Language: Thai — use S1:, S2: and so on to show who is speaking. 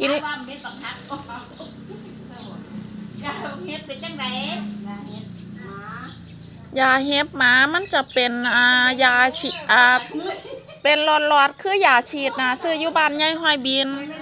S1: กิน
S2: ว่าเม็ดบักฮักยาเฮ็ดเป็นจังไดยาเฮ
S1: ปหมามันจะเป็นอายาฉีดอ่าเป็นหลอดๆคือยาฉีดนะซื้ออยู่บ้านยายห้อยบิน
S2: ไม่